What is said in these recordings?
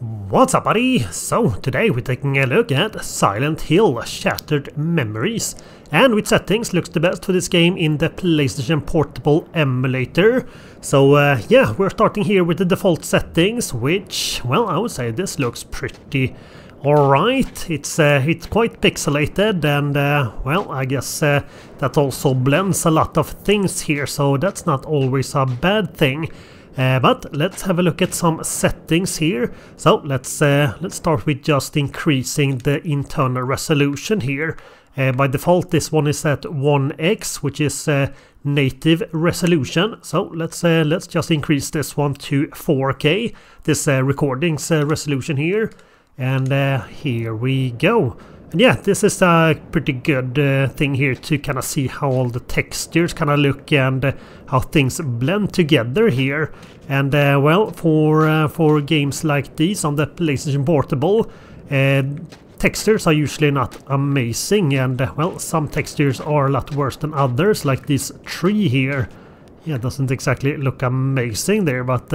What's up buddy? So today we're taking a look at Silent Hill Shattered Memories and which settings looks the best for this game in the PlayStation Portable emulator. So uh, yeah, we're starting here with the default settings which, well I would say this looks pretty alright. It's, uh, it's quite pixelated and uh, well I guess uh, that also blends a lot of things here so that's not always a bad thing. Uh, but let's have a look at some settings here. So let's uh, let's start with just increasing the internal resolution here. Uh, by default this one is at 1x which is uh, native resolution. So let's uh, let's just increase this one to 4K. This uh, recording's resolution here. And here we go. And yeah, this is a pretty good uh, thing here to kind of see how all the textures kind of look and uh, how things blend together here. And uh, well, for uh, for games like these on the PlayStation Portable, uh, textures are usually not amazing. And uh, well, some textures are a lot worse than others, like this tree here. Yeah, doesn't exactly look amazing there, but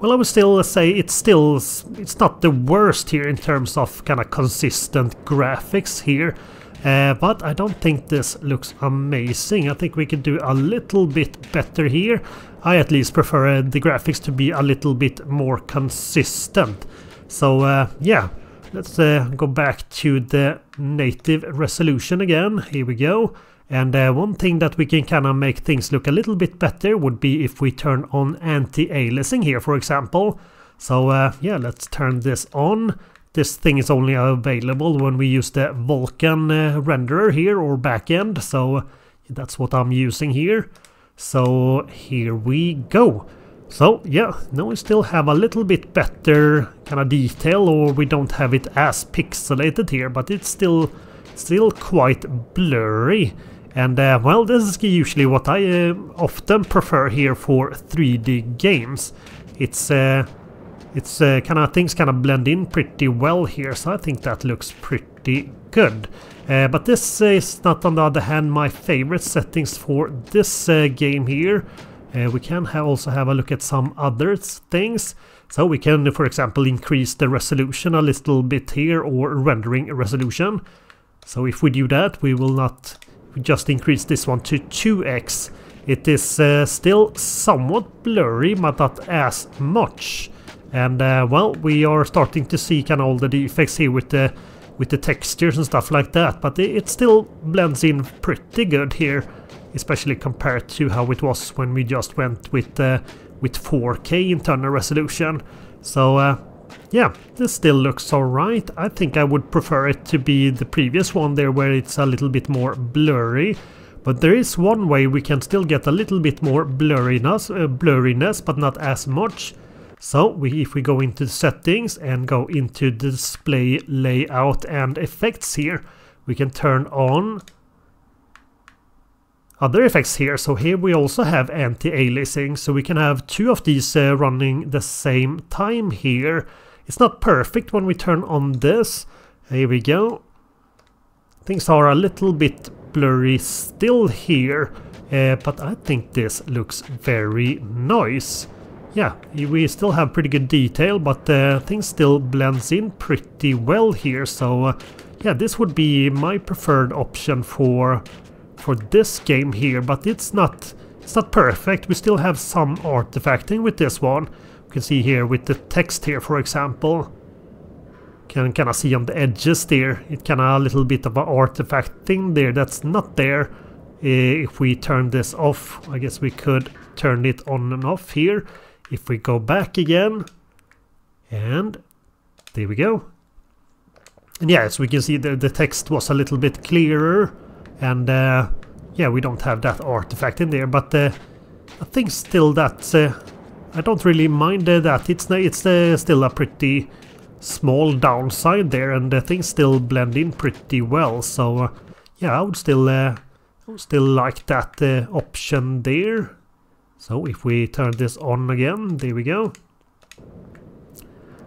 well, I would still say it's still it's not the worst here in terms of kind of consistent graphics here. Uh, but I don't think this looks amazing. I think we could do a little bit better here. I at least prefer uh, the graphics to be a little bit more consistent. So uh, yeah, let's go back to the native resolution again. Here we go. And uh, one thing that we can kind of make things look a little bit better would be if we turn on anti-aliasing here, for example. So uh, yeah, let's turn this on. This thing is only available when we use the Vulkan uh, renderer here or backend. So that's what I'm using here. So here we go. So yeah, now we still have a little bit better kind of detail or we don't have it as pixelated here, but it's still still quite blurry. And uh, well, this is usually what I uh, often prefer here for 3D games. It's uh, it's uh, kind of things kind of blend in pretty well here, so I think that looks pretty good. Uh, but this is not, on the other hand, my favorite settings for this uh, game here. we can also have a look at some other things. So we can, for example, increase the resolution a little bit here or rendering resolution. So if we do that, we will not just increase this one to 2x. It is uh, still somewhat blurry, but not as much. And uh, well, we are starting to see kind of all the defects here with the with the textures and stuff like that, but it still blends in pretty good here, especially compared to how it was when we just went with uh, with 4K internal resolution. So uh, yeah, this still looks alright. I think I would prefer it to be the previous one there where it's a little bit more blurry. But there is one way we can still get a little bit more blurriness, uh, blurriness but not as much. So we, if we go into settings and go into display layout and effects here, we can turn on other effects here. So here we also have anti-aliasing, so we can have two of these uh, running the same time here. It's not perfect when we turn on this. Here we go. Things are a little bit blurry still here, uh, but I think this looks very nice. Yeah, we still have pretty good detail, but uh, things still blends in pretty well here, so uh, yeah, this would be my preferred option for for this game here, but it's not it's not perfect. We still have some artifacting with this one You can see here with the text here, for example. Can kind of see on the edges there, it kind of a little bit of an artifact thing there that's not there. Uh, if we turn this off, I guess we could turn it on and off here. If we go back again, and there we go. And yeah, as we can see, the, the text was a little bit clearer, and uh, yeah, we don't have that artifact in there, but uh, I think still that uh, I don't really mind that. It's it's uh, still a pretty small downside there, and uh, things still blend in pretty well. So uh, yeah, I would still I would still like that option there. So if we turn this on again, there we go.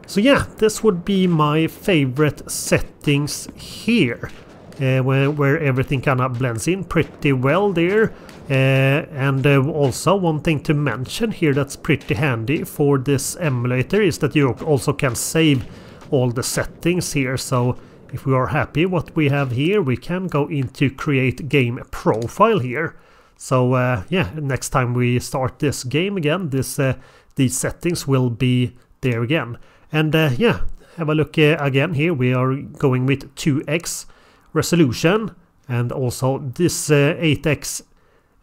So yeah, this would be my favorite settings here. Uh, where, where everything kind of blends in pretty well there. Uh, and uh, also one thing to mention here that's pretty handy for this emulator is that you also can save all the settings here. So if we are happy what we have here, we can go into create game profile here. So yeah, next time we start this game again, this these settings will be there again. And yeah, have a look again here. We are going with 2x resolution and also this 8x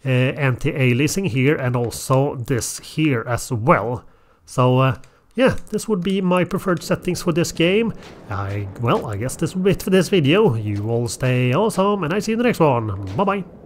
uh, anti-aliasing here and also this here as well. So uh, yeah, this would be my preferred settings for this game. I Well, I guess this will be it for this video. You all stay awesome and I see you in the next one. Bye bye.